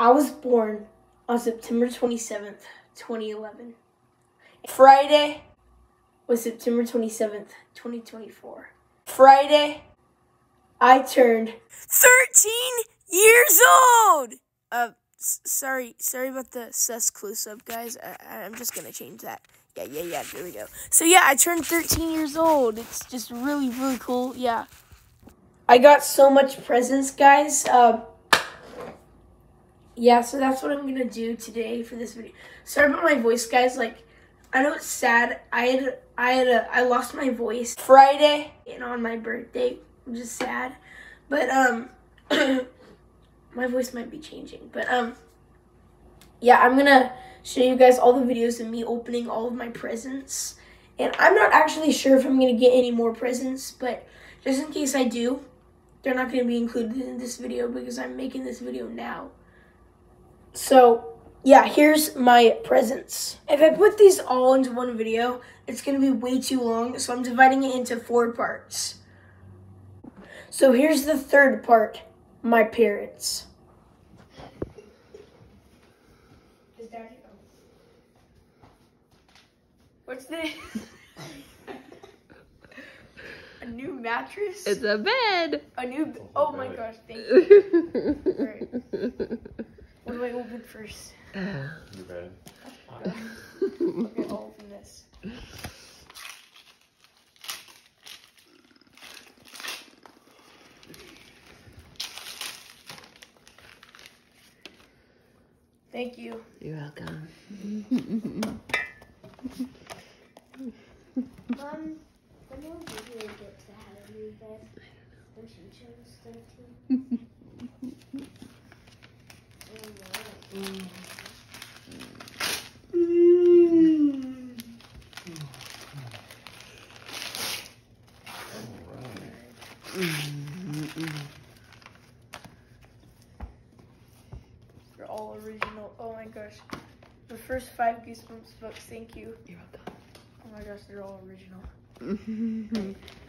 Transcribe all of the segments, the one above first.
I was born on September 27th, 2011. Friday was September 27th, 2024. Friday, I turned 13 years old! Uh, sorry, sorry about the sus close up, guys. I- I'm just gonna change that. Yeah, yeah, yeah, there we go. So, yeah, I turned 13 years old. It's just really, really cool. Yeah. I got so much presents, guys. Uh, yeah, so that's what I'm gonna do today for this video. Sorry about my voice, guys. Like, I know it's sad. I had I had a I lost my voice Friday and on my birthday, which is sad. But um, my voice might be changing. But um, yeah, I'm gonna show you guys all the videos of me opening all of my presents. And I'm not actually sure if I'm gonna get any more presents, but just in case I do, they're not gonna be included in this video because I'm making this video now. So, yeah, here's my presents. If I put these all into one video, it's going to be way too long, so I'm dividing it into four parts. So here's the third part, my parents. What's this? A new mattress? It's a bed. A new, oh my gosh, thank you. Alright. What do I open first? Uh-huh. Okay. Okay, I'll open this. Thank you. You're welcome. Mom, when will video get to have a new bed? When she turns 13? They're all original. Oh my gosh. The first five Goosebumps books, thank you. You're welcome. Oh my gosh, they're all original.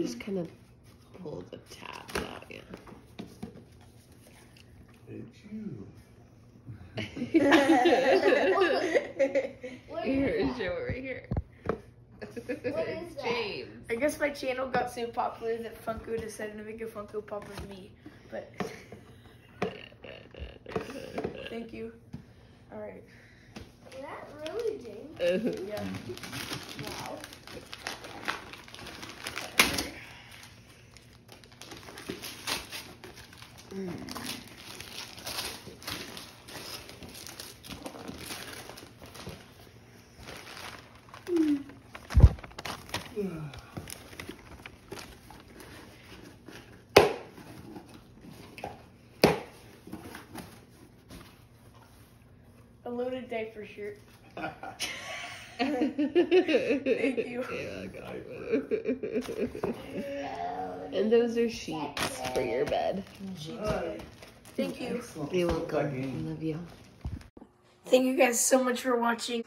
Just kind of pull the tabs out, yeah. It's you. Here, is show it right here. What is that? I guess my channel got so popular that Funko decided to make a Funko Pop of me. But thank you. Alright. Is that really James? Uh-huh. Yeah. Wow. A loaded diaper shirt. Thank you. Yeah, and those are sheets for your bed. Thank you. You're welcome. I love you. Thank you guys so much for watching.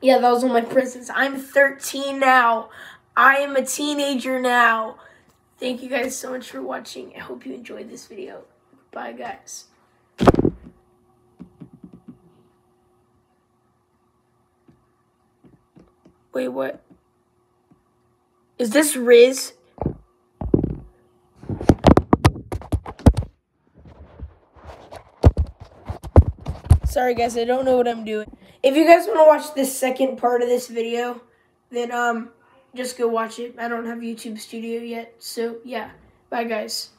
Yeah, that was my presents. I'm 13 now. I am a teenager now. Thank you guys so much for watching. I hope you enjoyed this video. Bye, guys. Wait, what? Is this Riz? Sorry guys, I don't know what I'm doing. If you guys want to watch the second part of this video, then um just go watch it. I don't have YouTube Studio yet. So, yeah. Bye guys.